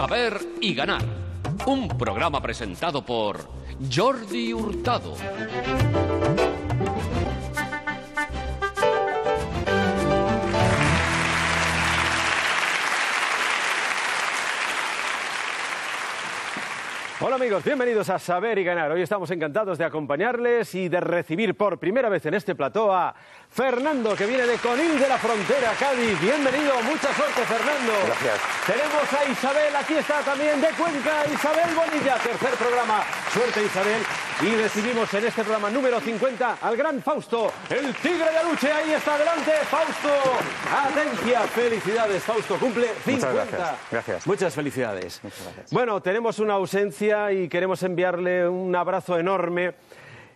Saber y ganar. Un programa presentado por Jordi Hurtado. Hola amigos, bienvenidos a Saber y Ganar. Hoy estamos encantados de acompañarles y de recibir por primera vez en este plató a Fernando, que viene de Conil de la Frontera, Cádiz. Bienvenido, mucha suerte Fernando. Gracias. Tenemos a Isabel, aquí está también de Cuenca, Isabel Bonilla, tercer programa. Suerte Isabel. Y recibimos en este programa número 50 al gran Fausto, el tigre de luche. Ahí está adelante, Fausto. Atencia, felicidades, Fausto. Cumple 50. Muchas gracias. Gracias. Muchas felicidades. Muchas gracias. Bueno, tenemos una ausencia y queremos enviarle un abrazo enorme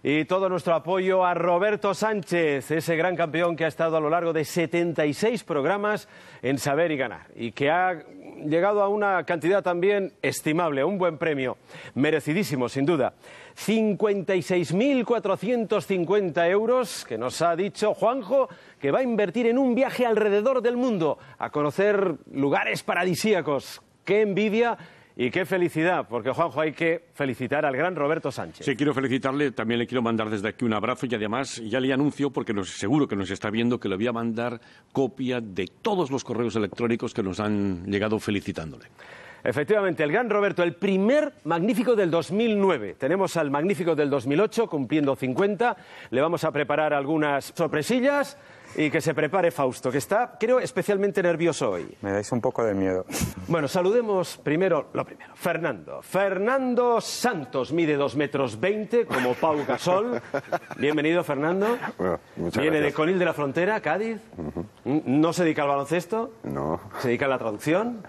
y todo nuestro apoyo a Roberto Sánchez, ese gran campeón que ha estado a lo largo de 76 programas en Saber y Ganar y que ha llegado a una cantidad también estimable, un buen premio, merecidísimo sin duda. 56.450 euros que nos ha dicho Juanjo que va a invertir en un viaje alrededor del mundo a conocer lugares paradisíacos. ¡Qué envidia! Y qué felicidad, porque Juanjo hay que felicitar al gran Roberto Sánchez. Sí, quiero felicitarle, también le quiero mandar desde aquí un abrazo y además ya le anuncio, porque nos, seguro que nos está viendo, que le voy a mandar copia de todos los correos electrónicos que nos han llegado felicitándole. Efectivamente, el gran Roberto, el primer magnífico del 2009. Tenemos al magnífico del 2008 cumpliendo 50. Le vamos a preparar algunas sorpresillas y que se prepare Fausto, que está, creo, especialmente nervioso hoy. Me dais un poco de miedo. Bueno, saludemos primero, lo primero, Fernando. Fernando Santos mide 2 metros 20, como Pau Gasol. Bienvenido, Fernando. Bueno, muchas Viene de gracias. Conil de la Frontera, Cádiz. No se dedica al baloncesto, No. se dedica a la traducción.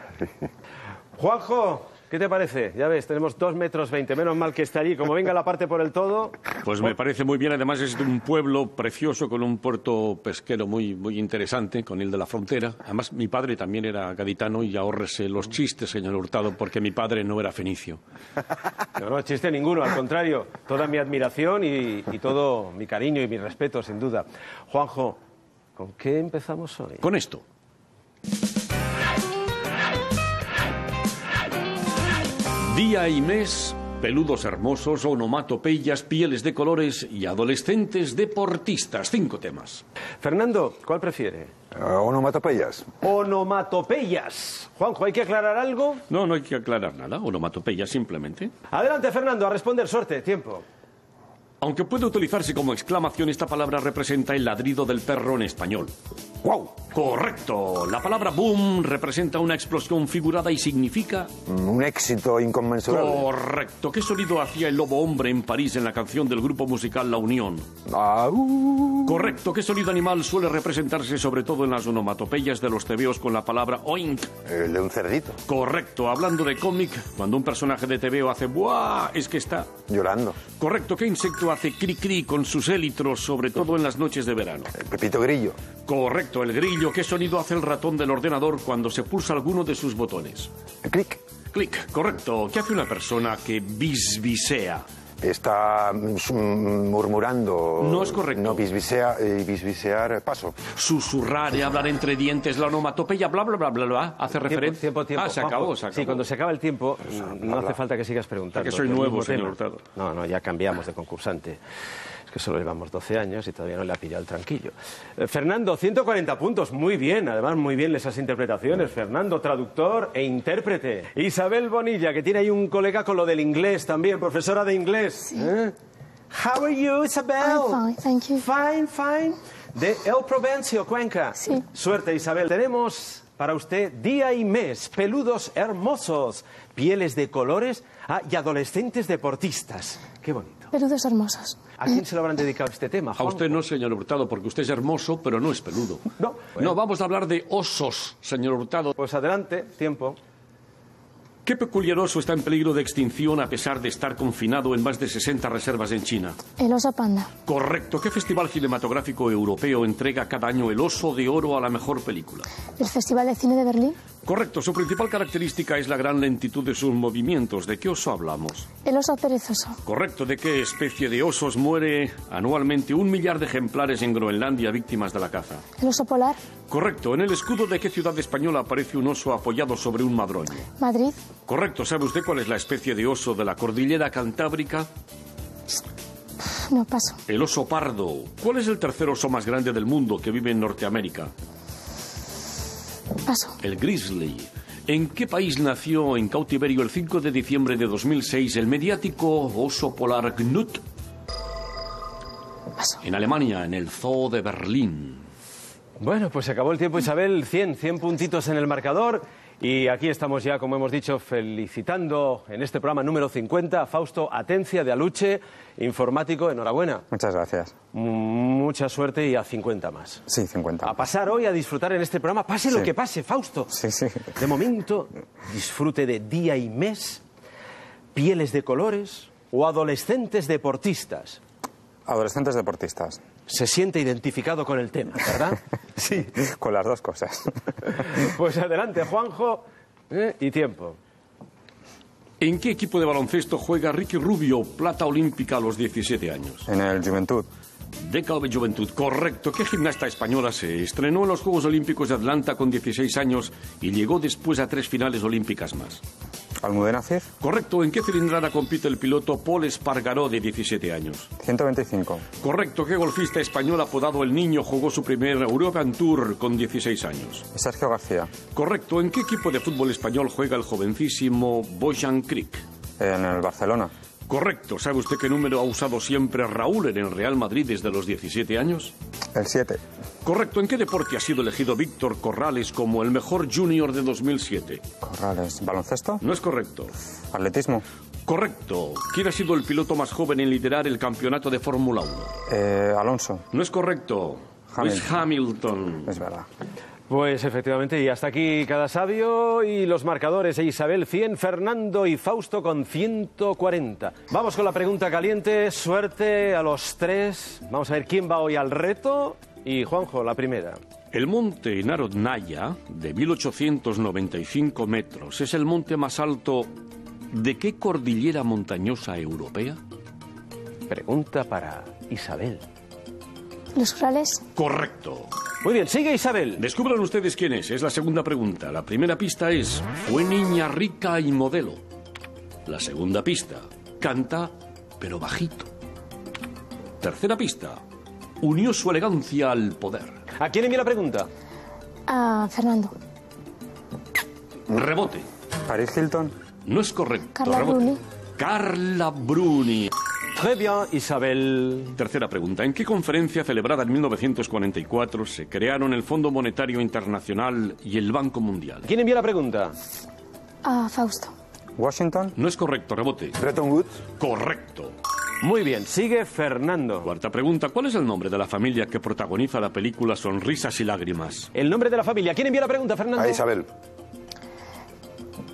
Juanjo, ¿qué te parece? Ya ves, tenemos 2 metros 20, menos mal que está allí. Como venga la parte por el todo, Pues me parece muy bien, además es un pueblo precioso con un puerto pesquero muy, muy interesante, con el de la frontera. Además, mi padre también era gaditano y ahórrese los chistes, señor Hurtado, porque mi padre no era fenicio. no, no chiste ninguno, al contrario, toda mi admiración y, y todo mi cariño y mi respeto, sin duda. Juanjo, ¿con qué empezamos hoy? Con esto. Día y mes, peludos hermosos, onomatopeyas, pieles de colores y adolescentes deportistas. Cinco temas. Fernando, ¿cuál prefiere? Eh, ¿Onomatopeyas? Onomatopeyas. Juanjo, ¿hay que aclarar algo? No, no hay que aclarar nada. Onomatopeyas simplemente. Adelante, Fernando, a responder. Suerte, tiempo. Aunque puede utilizarse como exclamación, esta palabra representa el ladrido del perro en español. ¡Wow! Correcto. La palabra boom representa una explosión figurada y significa... Mm, Un éxito inconmensurable. Correcto. ¿Qué sonido hacía el lobo hombre en París en la canción del grupo musical La Unión? Uh. Correcto. ¿Qué sonido animal suele representarse sobre todo en las onomatopeyas de los tebeos con la palabra oink? El de un cerdito. Correcto. Hablando de cómic, cuando un personaje de tebeo hace ¡buah! es que está... Llorando. Correcto. ¿Qué insecto hace cri cri con sus élitros, sobre todo en las noches de verano? El Pepito Grillo. Correcto, el grillo. ¿Qué sonido hace el ratón del ordenador cuando se pulsa alguno de sus botones? El clic. Clic, correcto. ¿Qué hace una persona que bisbisea? Está mm, murmurando. No es correcto. No, bisbisea, eh, bisbisear, paso. Susurrar y hablar entre dientes, la onomatopeya, bla, bla, bla, bla, bla. Hace referencia. Tiempo, tiempo, Ah, se Juanjo. acabó, se acabó. Sí, cuando se acaba el tiempo, no hace falta que sigas preguntando. Porque soy El nuevo, señor. Hurtado. No, no, ya cambiamos de concursante. Que solo llevamos 12 años y todavía no le ha pillado el tranquillo. Eh, Fernando, 140 puntos. Muy bien, además, muy bien esas interpretaciones. Fernando, traductor e intérprete. Isabel Bonilla, que tiene ahí un colega con lo del inglés también, profesora de inglés. ¿Eh? How are you, Isabel? I'm fine, thank you. Fine, fine. De El Provencio, Cuenca. Sí. Suerte, Isabel. Tenemos para usted día y mes, peludos hermosos, pieles de colores ah, y adolescentes deportistas. Qué bonito. Peludos hermosos. ¿A quién se lo habrán dedicado este tema? A Juan? usted no, señor Hurtado, porque usted es hermoso, pero no es peludo. No. No, vamos a hablar de osos, señor Hurtado. Pues adelante, tiempo. ¿Qué peculiar oso está en peligro de extinción a pesar de estar confinado en más de 60 reservas en China? El oso panda. Correcto. ¿Qué festival cinematográfico europeo entrega cada año el oso de oro a la mejor película? El Festival de Cine de Berlín. Correcto, su principal característica es la gran lentitud de sus movimientos. ¿De qué oso hablamos? El oso perezoso. Correcto, ¿de qué especie de osos muere anualmente un millar de ejemplares en Groenlandia víctimas de la caza? El oso polar. Correcto, ¿en el escudo de qué ciudad española aparece un oso apoyado sobre un madroño? Madrid. Correcto, ¿sabe usted cuál es la especie de oso de la cordillera cantábrica? No paso. El oso pardo. ¿Cuál es el tercer oso más grande del mundo que vive en Norteamérica? Paso. El grizzly. ¿En qué país nació en cautiverio el 5 de diciembre de 2006 el mediático oso polar Knut? Paso. En Alemania, en el Zoo de Berlín. Bueno, pues se acabó el tiempo, Isabel. 100, 100 puntitos en el marcador. Y aquí estamos ya, como hemos dicho, felicitando en este programa número 50 a Fausto Atencia de Aluche, informático. Enhorabuena. Muchas gracias. Mucha suerte y a 50 más. Sí, 50. A pasar hoy a disfrutar en este programa, pase lo que pase, Fausto. Sí, sí. De momento, disfrute de día y mes, pieles de colores o adolescentes deportistas. Adolescentes deportistas. Se siente identificado con el tema, ¿verdad? Sí, con las dos cosas. Pues adelante, Juanjo, ¿eh? y tiempo. ¿En qué equipo de baloncesto juega Ricky Rubio, plata olímpica a los 17 años? En el Juventud. Década de Juventud, correcto. ¿Qué gimnasta española se estrenó en los Juegos Olímpicos de Atlanta con 16 años y llegó después a tres finales olímpicas más? Almudena Correcto. ¿En qué cilindrada compite el piloto Paul Espargaró de 17 años? 125. Correcto. ¿Qué golfista español apodado El Niño jugó su primer European Tour con 16 años? Sergio García, Correcto. ¿En qué equipo de fútbol español juega el jovencísimo Bojan Kric? en el Barcelona. Correcto. ¿Sabe usted qué número ha usado siempre Raúl en el Real Madrid desde los 17 años? El 7. Correcto. ¿En qué deporte ha sido elegido Víctor Corrales como el mejor junior de 2007? Corrales. Baloncesto. No es correcto. Atletismo. Correcto. ¿Quién ha sido el piloto más joven en liderar el campeonato de Fórmula 1? Eh, Alonso. No es correcto. Es Hamilton. Es verdad. Pues efectivamente, y hasta aquí cada sabio y los marcadores. Isabel 100, Fernando y Fausto con 140. Vamos con la pregunta caliente. Suerte a los tres. Vamos a ver quién va hoy al reto. Y Juanjo, la primera. El monte Narodnaya, de 1895 metros, es el monte más alto de qué cordillera montañosa europea? Pregunta para Isabel. Los Urales. Correcto. Muy bien, sigue Isabel. Descubran ustedes quién es. Es la segunda pregunta. La primera pista es, fue niña rica y modelo. La segunda pista, canta, pero bajito. Tercera pista, unió su elegancia al poder. ¿A quién envía la pregunta? A Fernando. Rebote. Paris Hilton. No es correcto. Carla Rebote. Bruni. Carla Bruni. Très bien, Isabel. Tercera pregunta. ¿En qué conferencia celebrada en 1944 se crearon el Fondo Monetario Internacional y el Banco Mundial? ¿Quién envía la pregunta? A Fausto. Washington. No es correcto. Rebote. Bretton Woods. Correcto. Muy bien, sigue Fernando. Cuarta pregunta. ¿Cuál es el nombre de la familia que protagoniza la película Sonrisas y Lágrimas? El nombre de la familia. ¿Quién envía la pregunta, Fernando? A Isabel.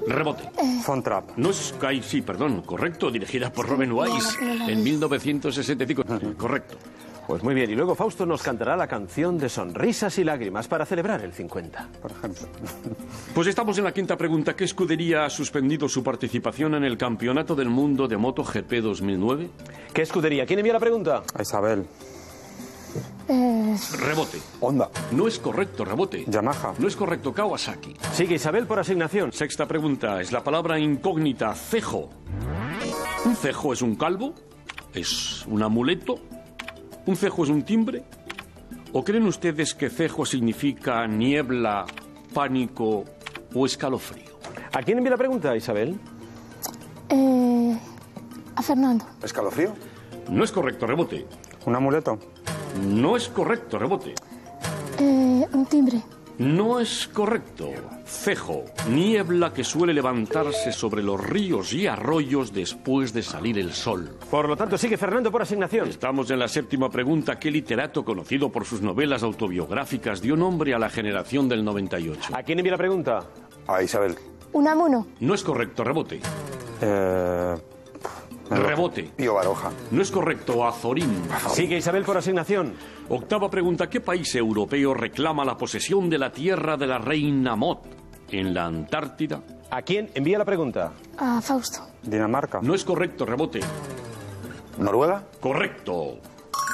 Rebote. Fontrap. No es Kai, sí, perdón, correcto, dirigida por Robin Wise en 1965. Correcto. Pues muy bien, y luego Fausto nos cantará la canción de Sonrisas y Lágrimas para celebrar el 50. Por ejemplo. Pues estamos en la quinta pregunta. ¿Qué escudería ha suspendido su participación en el Campeonato del Mundo de MotoGP 2009? ¿Qué escudería? ¿Quién envía la pregunta? A Isabel. Eh, Rebote. Honda. No es correcto, rebote. Yamaha. No es correcto, Kawasaki. Sigue Isabel por asignación. Sexta pregunta. Es la palabra incógnita, cejo. ¿Un cejo es un calvo? ¿Es un amuleto? ¿Un cejo es un timbre? ¿O creen ustedes que cejo significa niebla, pánico o escalofrío? ¿A quién envía la pregunta, Isabel? eh, a Fernando. Escalofrío. No es correcto, rebote. Un amuleto. No es correcto, rebote. Eh, un timbre. No es correcto. Cejo, niebla que suele levantarse sobre los ríos y arroyos después de salir el sol. Por lo tanto, sigue Fernando por asignación. Estamos en la séptima pregunta. ¿Qué literato conocido por sus novelas autobiográficas dio nombre a la generación del 98? ¿A quién envía la pregunta? A Isabel. Unamuno. No es correcto, rebote. Eh, Rebote. Pío Baroja. No es correcto, Azorín. Sigue Isabel por asignación. Octava pregunta. ¿Qué país europeo reclama la posesión de la tierra de la reina Mot en la Antártida? ¿A quién envía la pregunta? A Fausto. Dinamarca. No es correcto, rebote. ¿Noruega? Correcto.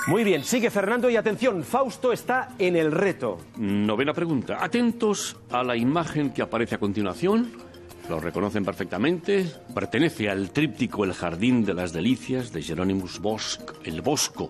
Muy bien, sigue Fernando y atención, Fausto está en el reto. Novena pregunta. Atentos a la imagen que aparece a continuación. Lo reconocen perfectamente. Pertenece al tríptico El Jardín de las Delicias de Jeronimus Bosch, El Bosco.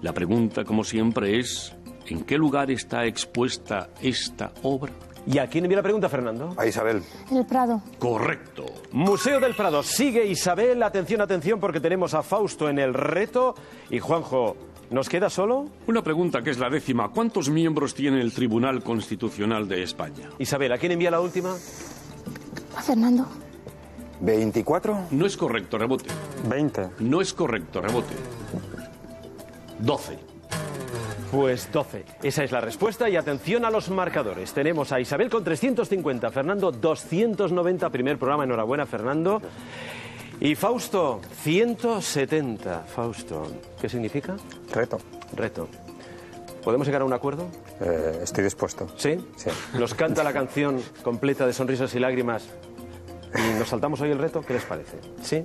La pregunta, como siempre, es ¿en qué lugar está expuesta esta obra? ¿Y a quién envía la pregunta, Fernando? A Isabel. El Prado. Correcto. Museo del Prado. Sigue Isabel. Atención, atención, porque tenemos a Fausto en el reto. Y Juanjo, ¿nos queda solo? Una pregunta que es la décima. ¿Cuántos miembros tiene el Tribunal Constitucional de España? Isabel, ¿a quién envía la última? A Fernando. ¿24? No es correcto, rebote. 20. No es correcto, rebote. 12. Pues 12. Esa es la respuesta y atención a los marcadores. Tenemos a Isabel con 350, Fernando 290, primer programa, enhorabuena Fernando. Y Fausto, 170. Fausto, ¿qué significa? Reto. Reto. ¿Podemos llegar a un acuerdo? Eh, estoy dispuesto. ¿Sí? Sí. Nos canta la canción completa de Sonrisas y Lágrimas y nos saltamos hoy el reto, ¿qué les parece? ¿Sí?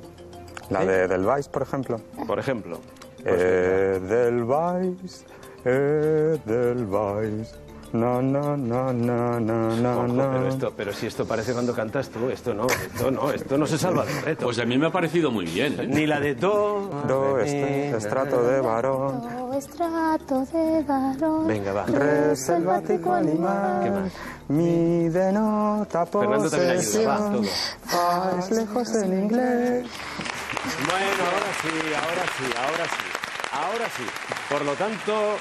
La de Del Vice, por ejemplo. Por ejemplo. Eh, del Vice, eh, del Vice. Na, na, na, na, na, Juanjo, na. pero, esto, pero si esto parece cuando cantas tú, esto no, esto no, esto no se salva del reto. Pues a mí me ha parecido muy bien. ¿eh? Ni la de do. Do, este, estrato de varón. Oh, estrato de varón. Venga, va. Re selvático animal. ¿Qué más? Mi denota Fernando también ayuda, va, posesión. todo. Faz lejos en inglés. Bueno, ahora sí, ahora sí, ahora sí, ahora sí. Por lo tanto,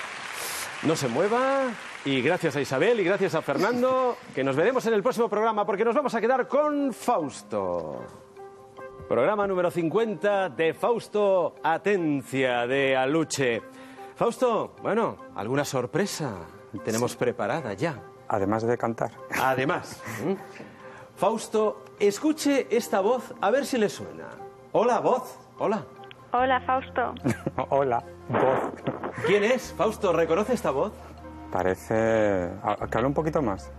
no se mueva. Y gracias a Isabel y gracias a Fernando, que nos veremos en el próximo programa porque nos vamos a quedar con Fausto. Programa número 50 de Fausto Atencia de Aluche. Fausto, bueno, alguna sorpresa tenemos preparada ya. Además de cantar. Además. Fausto, escuche esta voz a ver si le suena. Hola, voz. Hola. Hola, Fausto. Hola, voz. ¿Quién es? Fausto, ¿reconoce esta voz? Parece... Que hable un poquito más.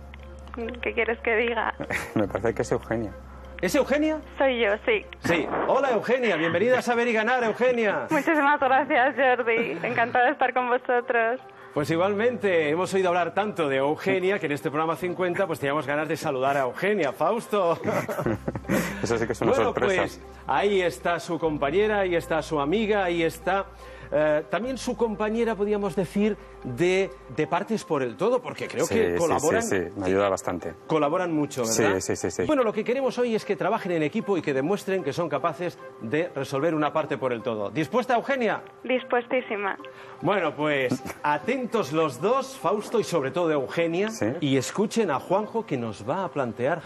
¿Qué quieres que diga? Me parece que es Eugenia. ¿Es Eugenia? Soy yo, sí. Sí. Hola, Eugenia. Bienvenida a Saber y Ganar, Eugenia. Muchísimas gracias, Jordi. Encantada de estar con vosotros. Pues igualmente, hemos oído hablar tanto de Eugenia que en este programa 50 pues teníamos ganas de saludar a Eugenia. Fausto. Eso sí que es una bueno, sorpresa. pues ahí está su compañera, ahí está su amiga, ahí está eh, también su compañera, podríamos decir, de, de Partes por el Todo, porque creo Sí, que sí, colaboran, Sí, sí, me ayuda bastante. colaboran mucho, ¿verdad? Sí, sí, sí, sí. Bueno, lo que queremos hoy es que trabajen en equipo y que demuestren que son capaces de resolver una parte por el todo. ¿Dispuesta, Eugenia? Dispuestísima. Bueno, pues atentos los dos, Fausto y sobre todo Eugenia, Sí. y escuchen a Juanjo que nos va a plantear.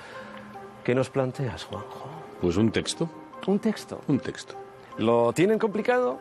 ¿Qué nos planteas, Juanjo? Pues un texto. Un texto. Un texto. ¿Lo tienen complicado?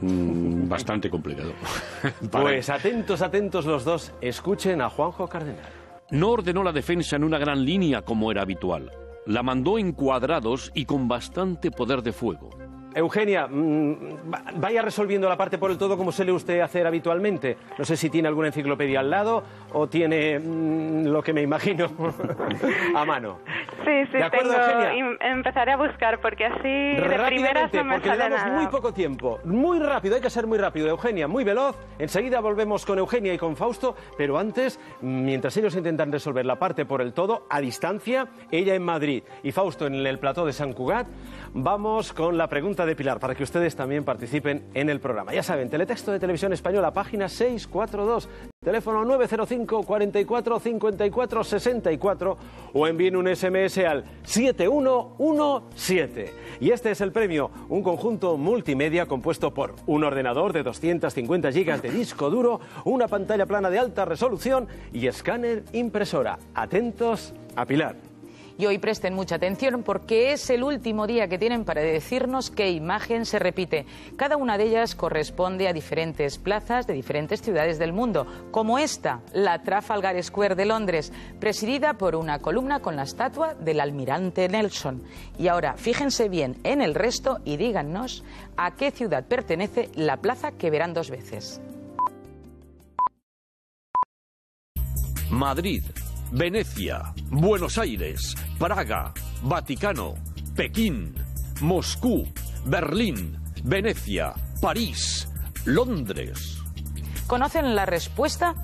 Mm, bastante complicado. Pues atentos, atentos los dos. Escuchen a Juanjo Cardenal. No ordenó la defensa en una gran línea como era habitual. La mandó en cuadrados y con bastante poder de fuego. Eugenia, mm, va- vaya resolviendo la parte por el todo como suele usted hacer habitualmente. No sé si tiene alguna enciclopedia al lado o tiene mm, lo que me imagino a mano. Sí, sí, ¿De acuerdo, tengo. Empezaré a buscar porque así de primeras no me porque le sale damos nada. muy poco tiempo. Muy rápido, hay que ser muy rápido. Eugenia, muy veloz. Enseguida volvemos con Eugenia y con Fausto, pero antes, mientras ellos intentan resolver la parte por el todo, a distancia, ella en Madrid y Fausto en el plató de San Cugat, vamos con la pregunta de Pilar para que ustedes también participen en el programa. Ya saben, teletexto de Televisión Española, página 642, teléfono 905 44 54 64 o envíen un SMS al 7117. Y este es el premio, un conjunto multimedia compuesto por un ordenador de 250 gigas de disco duro, una pantalla plana de alta resolución y escáner impresora. Atentos a Pilar. Y hoy presten mucha atención porque es el último día que tienen para decirnos qué imagen se repite. Cada una de ellas corresponde a diferentes plazas de diferentes ciudades del mundo, como esta, la Trafalgar Square de Londres, presidida por una columna con la estatua del almirante Nelson. Y ahora fíjense bien en el resto y díganos a qué ciudad pertenece la plaza que verán dos veces. Madrid, Venecia, Buenos Aires, Praga, Vaticano, Pekín, Moscú, Berlín, Venecia, París, Londres. ¿Conocen la respuesta?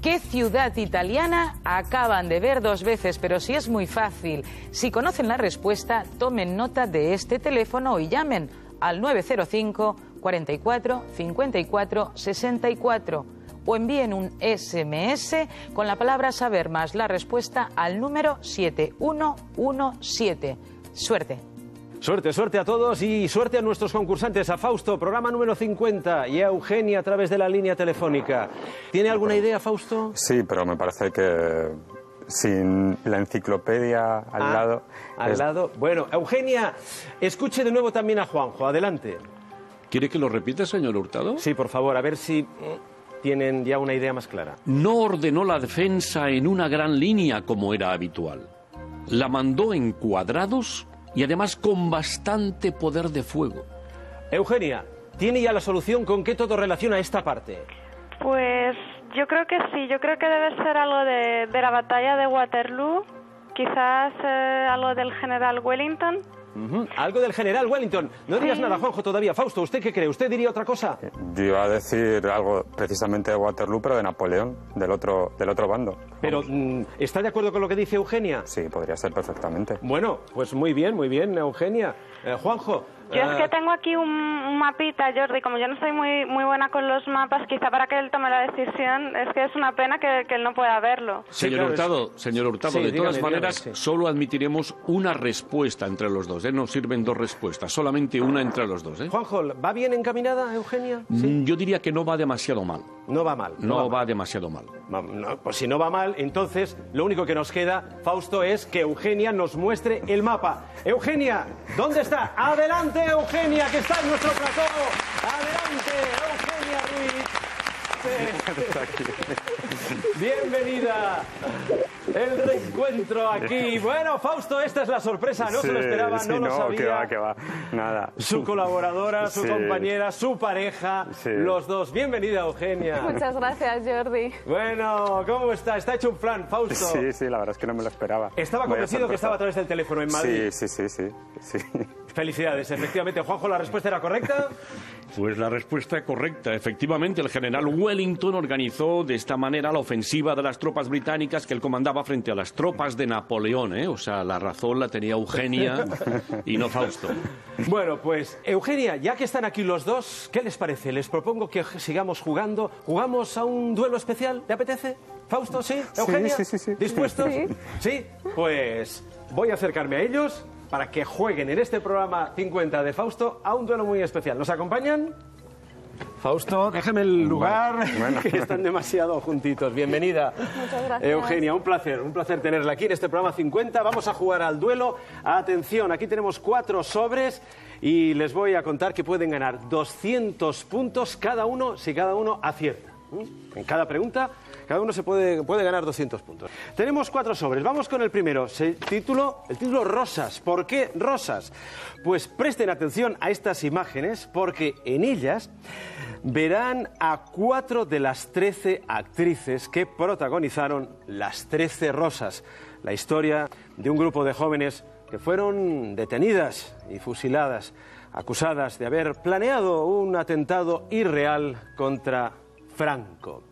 ¿Qué ciudad italiana acaban de ver dos veces? Pero si es muy fácil. Si conocen la respuesta, tomen nota de este teléfono y llamen al 905 44 54 64 o envíen un SMS con la palabra saber más la respuesta al número 7117. Suerte. Suerte, suerte a todos y suerte a nuestros concursantes, a Fausto, programa número 50, y a Eugenia a través de la línea telefónica. ¿Tiene alguna idea, Fausto? Sí, pero me parece que sin la enciclopedia al Ah, lado. Al es- lado. Bueno, Eugenia, escuche de nuevo también a Juanjo. Adelante. ¿Quiere que lo repita, señor Hurtado? Sí, por favor, a ver si tienen ya una idea más clara. No ordenó la defensa en una gran línea como era habitual. La mandó en cuadrados y además con bastante poder de fuego. Eugenia, ¿tiene ya la solución con qué todo relaciona esta parte? Pues yo creo que sí, yo creo que debe ser algo de, de la batalla de Waterloo, quizás eh, algo del general Wellington. Algo del general Wellington. No digas Sí. nada, Juanjo, todavía. Fausto, ¿usted qué cree? ¿Usted diría otra cosa? Yo iba a decir algo precisamente de Waterloo, pero de Napoleón, del otro, del otro bando. Pero, mm, ¿está de acuerdo con lo que dice Eugenia? Sí, podría ser perfectamente. Bueno, pues muy bien, muy bien, Eugenia. Eh, Juanjo. Yo es eh, que tengo aquí un, un mapita, Jordi, como yo no soy muy muy buena con los mapas, quizá para que él tome la decisión, es que es una pena que, que él no pueda verlo. Señor Hurtado, señor Hurtado, Sí, de todas dígame, maneras, dígame, sí. solo admitiremos una respuesta entre los dos. ¿eh? No sirven dos respuestas, solamente una entre los dos. ¿eh? Juanjo, ¿va bien encaminada, Eugenia? Mm, Yo diría que no va demasiado mal. No va mal. No, va demasiado mal. No, pues si no va mal, entonces lo único que nos queda, Fausto, es que Eugenia nos muestre el mapa. Eugenia, ¿dónde está? Adelante, Eugenia, que está en nuestro plató. Adelante, Eugenia Ruiz. Bienvenida. El reencuentro aquí. Bueno, Fausto, esta es la sorpresa. No se lo esperaba, sí, no lo sabía. que va, que va. Nada. Su colaboradora, su Sí. compañera, su pareja, Sí. los dos. Bienvenida, Eugenia. Muchas gracias, Jordi. Bueno, ¿cómo está? Está hecho un plan, Fausto. Sí, sí, la verdad es que no me lo esperaba. Estaba convencido que estaba a través del teléfono en Madrid. Sí, sí, sí, sí. sí. Felicidades, efectivamente. Juanjo, ¿la respuesta era correcta? Pues la respuesta es correcta. Efectivamente, el general Wellington organizó de esta manera la ofensiva de las tropas británicas que él comandaba frente a las tropas de Napoleón. ¿eh? O sea, la razón la tenía Eugenia y no Fausto. Bueno, pues Eugenia, ya que están aquí los dos, ¿qué les parece? Les propongo que sigamos jugando. ¿Jugamos a un duelo especial? ¿Le apetece? ¿Fausto, sí? ¿Eugenia? sí, sí, sí. ¿Dispuestos? Sí. Pues voy a acercarme a ellos para que jueguen en este programa 50 de Fausto a un duelo muy especial. ¿Nos acompañan? Fausto, déjeme el lugar, bueno. que están demasiado juntitos. Bienvenida. Muchas gracias. Eugenia, un placer, un placer tenerla aquí en este programa 50. Vamos a jugar al duelo. Atención, aquí tenemos cuatro sobres y les voy a contar que pueden ganar 200 puntos cada uno si cada uno acierta. ¿Mm? En cada pregunta, cada uno se puede, puede ganar 200 puntos. Tenemos cuatro sobres. Vamos con el primero. Título, el título Rosas. ¿Por qué Rosas? Pues presten atención a estas imágenes porque en ellas verán a cuatro de las 13 actrices que protagonizaron Las 13 Rosas, la historia de un grupo de jóvenes que fueron detenidas y fusiladas, acusadas de haber planeado un atentado irreal contra Franco.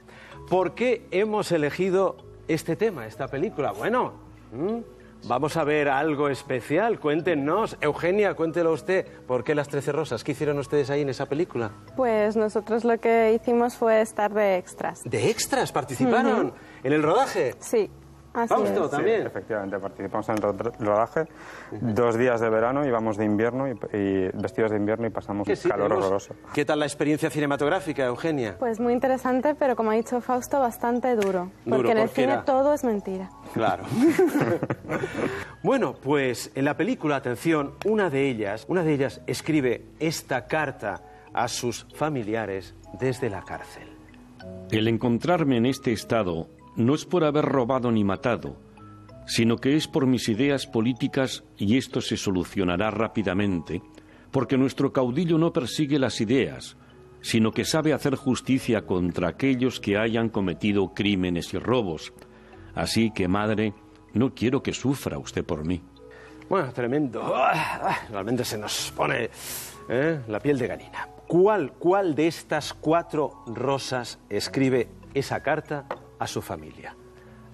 ¿Por qué hemos elegido este tema, esta película? Bueno, ¿m? vamos a ver algo especial. Cuéntenos. Eugenia, cuéntelo usted. ¿Por qué las 13 rosas? ¿Qué hicieron ustedes ahí en esa película? Pues nosotros lo que hicimos fue estar de extras. ¿De extras participaron en el rodaje? Sí, así Fausto, es. también. Sí, efectivamente, participamos en el ro- rodaje. Dos días de verano íbamos de invierno y, y vestidos de invierno y pasamos sí, calor tenemos- horroroso. ¿Qué tal la experiencia cinematográfica, Eugenia? Pues muy interesante, pero como ha dicho Fausto, bastante duro. Duro, Porque en el cine era- todo es mentira. Claro. bueno, pues en la película, atención, una de ellas, una de ellas escribe esta carta a sus familiares desde la cárcel. El encontrarme en este estado no es por haber robado ni matado, sino que es por mis ideas políticas y esto se solucionará rápidamente, porque nuestro caudillo no persigue las ideas, sino que sabe hacer justicia contra aquellos que hayan cometido crímenes y robos, Así que, madre, no quiero que sufra usted por mí. Bueno, tremendo. Ah, ah, Realmente se nos pone ¿eh? la piel de gallina. ¿Cuál, ¿Cuál de estas cuatro rosas escribe esa carta a su familia?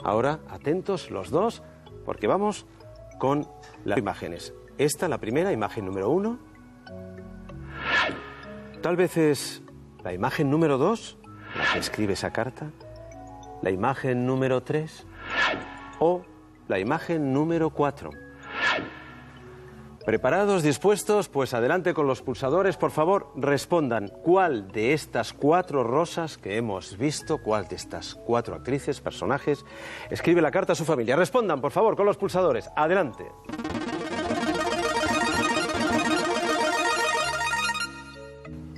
Ahora, atentos los dos, porque vamos con las imágenes. Esta, la primera, imagen número uno. Tal vez es la imagen número dos, la que escribe esa carta. La imagen número tres. O la imagen número cuatro. ¿Preparados, dispuestos? Pues adelante con los pulsadores. Por favor, respondan cuál de estas cuatro rosas que hemos visto, cuál de estas cuatro actrices, personajes, escribe la carta a su familia. Respondan, por favor, con los pulsadores. Adelante.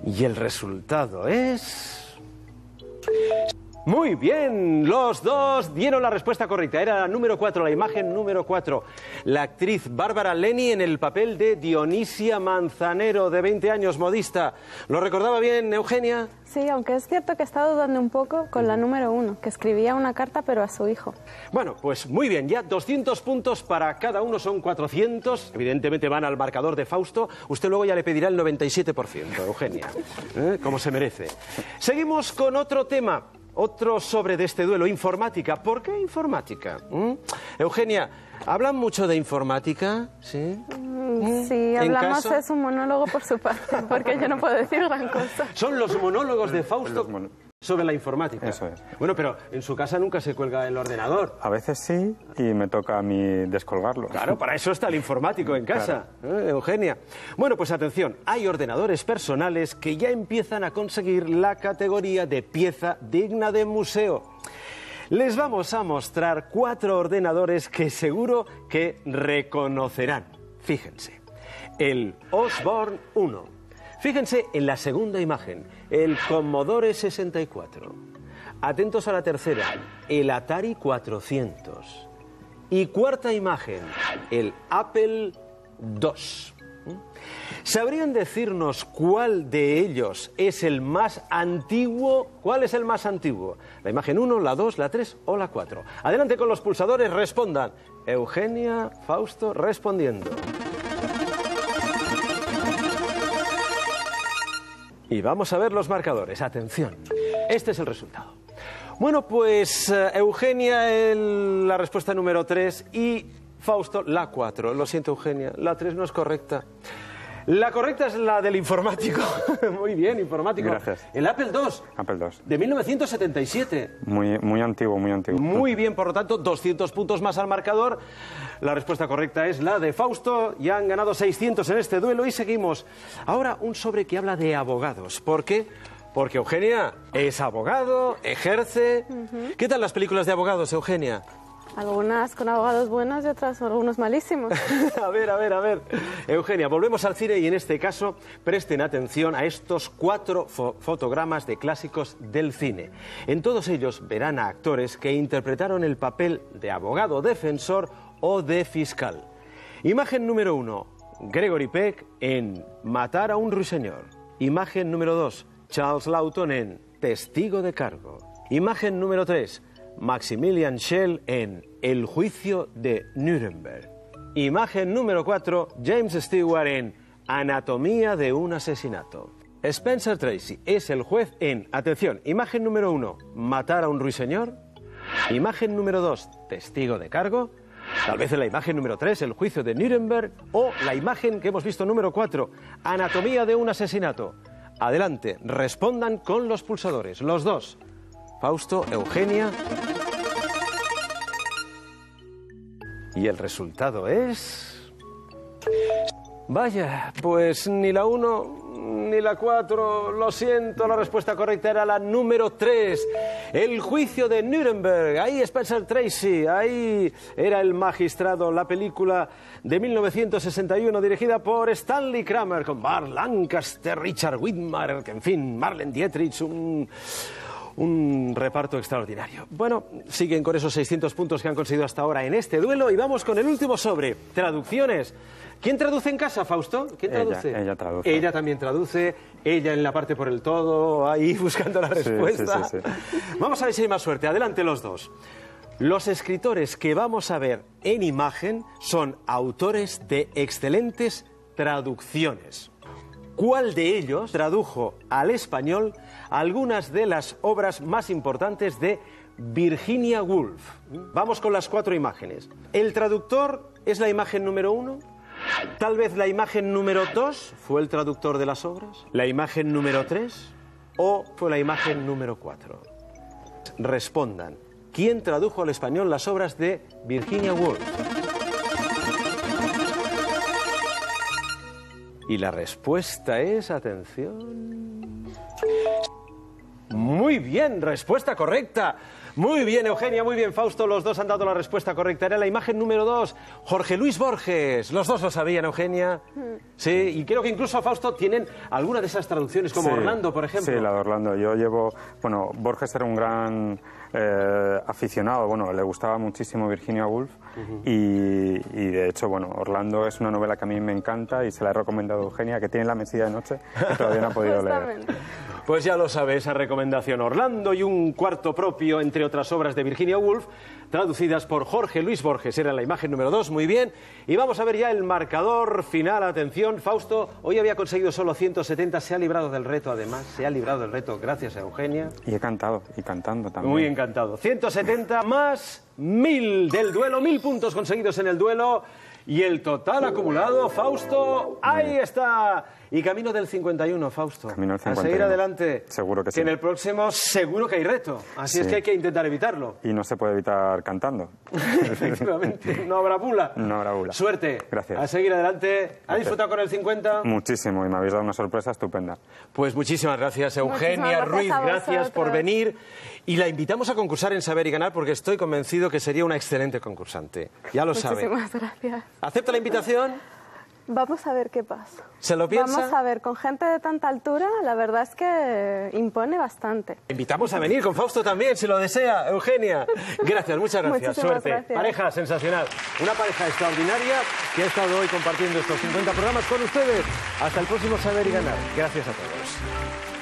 Y el resultado es... Muy bien, los dos dieron la respuesta correcta. Era la número cuatro, la imagen número cuatro. La actriz Bárbara Leni en el papel de Dionisia Manzanero, de 20 años, modista. ¿Lo recordaba bien, Eugenia? Sí, aunque es cierto que he estado dudando un poco con la número uno, que escribía una carta pero a su hijo. Bueno, pues muy bien, ya 200 puntos para cada uno, son 400. Evidentemente van al marcador de Fausto. Usted luego ya le pedirá el 97%, Eugenia, ¿eh? como se merece. Seguimos con otro tema. Otro sobre de este duelo, informática. ¿Por qué informática? ¿Mm? Eugenia, ¿hablan mucho de informática? ¿Sí? Mm, Si ¿En hablamos es un monólogo por su parte, porque yo no puedo decir gran cosa. Son los monólogos de Fausto sobre la informática. Eso es. Bueno, pero en su casa nunca se cuelga el ordenador. A veces sí y me toca a mí descolgarlo. Claro, para eso está el informático en casa, ¿eh, Eugenia. Bueno, pues atención, hay ordenadores personales que ya empiezan a conseguir la categoría de pieza digna de museo. Les vamos a mostrar cuatro ordenadores que seguro que reconocerán. Fíjense, el Osborne 1. Fíjense en la segunda imagen, el Commodore 64. Atentos a la tercera, el Atari 400. Y cuarta imagen, el Apple II. ¿Sabrían decirnos cuál de ellos es el más antiguo? ¿Cuál es el más antiguo? ¿La imagen 1, la 2, la 3 o la 4? Adelante con los pulsadores, respondan. Eugenia, Fausto, respondiendo. Y vamos a ver los marcadores. Atención. Este es el resultado. Bueno, pues eh, Eugenia el- la respuesta número 3 y Fausto la 4. Lo siento, Eugenia, la 3 no es correcta. La correcta es la del informático. Muy bien, informático. Gracias. El Apple II, Apple II. de 1977. Muy, muy antiguo, muy antiguo. Muy bien, por lo tanto, 200 puntos más al marcador. La respuesta correcta es la de Fausto. Ya han ganado 600 en este duelo y seguimos. Ahora un sobre que habla de abogados. ¿Por qué? Porque Eugenia es abogado, ejerce. ¿Qué tal las películas de abogados, Eugenia? Algunas con abogados buenos y otras algunos malísimos. a ver, a ver, a ver. Eugenia, volvemos al cine y en este caso presten atención a estos cuatro fo- fotogramas de clásicos del cine. En todos ellos verán a actores que interpretaron el papel de abogado defensor o de fiscal. Imagen número uno, Gregory Peck en Matar a un ruiseñor. Imagen número dos, Charles Lawton en Testigo de cargo. Imagen número tres, Maximilian Schell en El juicio de Nuremberg. Imagen número 4, James Stewart en Anatomía de un asesinato. Spencer Tracy es el juez en, atención, imagen número 1, Matar a un ruiseñor. Imagen número 2, Testigo de cargo. Tal vez en la imagen número 3, el juicio de Nuremberg. O la imagen que hemos visto número 4, Anatomía de un asesinato. Adelante, respondan con los pulsadores, los dos. Fausto, Eugenia. Y el resultado es... Vaya, pues ni la 1 ni la 4, lo siento, la respuesta correcta era la número 3, el juicio de Nuremberg, ahí Spencer Tracy, ahí era el magistrado, la película de 1961 dirigida por Stanley Kramer con Bart Lancaster, Richard Widmark, en fin, Marlene Dietrich, un un reparto extraordinario. Bueno, siguen con esos 600 puntos que han conseguido hasta ahora en este duelo y vamos con el último sobre, traducciones. ¿Quién traduce en casa, Fausto? ¿Quién traduce? ella traduce. Ella también traduce, ella en la parte por el todo, ahí buscando la sí, respuesta. sí, sí. Vamos a ver si hay más suerte. Adelante los dos. Los escritores que vamos a ver en imagen son autores de excelentes traducciones. ¿Cuál de ellos tradujo al español algunas de las obras más importantes de Virginia Woolf? Vamos con las cuatro imágenes. ¿El traductor es la imagen número uno? Tal vez la imagen número dos fue el traductor de las obras. ¿La imagen número tres? ¿O fue la imagen número cuatro? Respondan. ¿Quién tradujo al español las obras de Virginia Woolf? Y la respuesta es, atención. Muy bien, respuesta correcta. Muy bien, Eugenia, muy bien, Fausto. Los dos han dado la respuesta correcta. Era la imagen número dos, Jorge Luis Borges. Los dos lo sabían, Eugenia. Sí, y creo que incluso Fausto tienen alguna de esas traducciones, como Sí, Orlando, por ejemplo. Sí, la de Orlando. Yo llevo, bueno, Borges era un gran eh, aficionado, bueno, le gustaba muchísimo Virginia Woolf y, y, de hecho, bueno, Orlando es una novela que a mí me encanta y se la he recomendado a Eugenia, que tiene en la mesilla de noche que todavía no ha podido leer. Pues ya lo sabe esa recomendación. Orlando y un cuarto propio, entre otras obras de Virginia Woolf, traducidas por Jorge Luis Borges. Era la imagen número dos, muy bien. Y vamos a ver ya el marcador final. Atención, Fausto, hoy había conseguido solo 170, se ha librado del reto además, se ha librado del reto gracias a Eugenia. Y he cantado, y cantando también. Muy encantado. 170 más 1000 del duelo, 1000 puntos conseguidos en el duelo. Y el total acumulado, Fausto, ahí está. Y camino del 51, Fausto. Camino del A seguir 51. adelante. Seguro que sí. en el próximo seguro que hay reto. Así es Sí. que hay que intentar evitarlo. Y no se puede evitar cantando. Efectivamente, no habrá bula. No habrá bula. Suerte. Gracias. A seguir adelante. ¿Ha disfrutado con el 50? Muchísimo, y me habéis dado una sorpresa estupenda. Pues muchísimas gracias, Eugenia Muchísimas gracias Ruiz. Gracias por venir. Y la invitamos a concursar en Saber y Ganar porque estoy convencido que sería una excelente concursante. Ya lo sabe. Muchísimas gracias. ¿Acepta la invitación? Vamos a ver qué pasa. ¿Se lo piensa? Vamos a ver, con gente de tanta altura, la verdad es que impone bastante. Invitamos a venir con Fausto también, si lo desea, Eugenia. Gracias, muchas gracias. Muchísimas Suerte. gracias. Pareja sensacional. Una pareja extraordinaria que ha estado hoy compartiendo estos 50 programas con ustedes. Hasta el próximo Saber y Ganar. Gracias a todos.